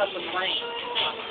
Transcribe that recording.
up the plane.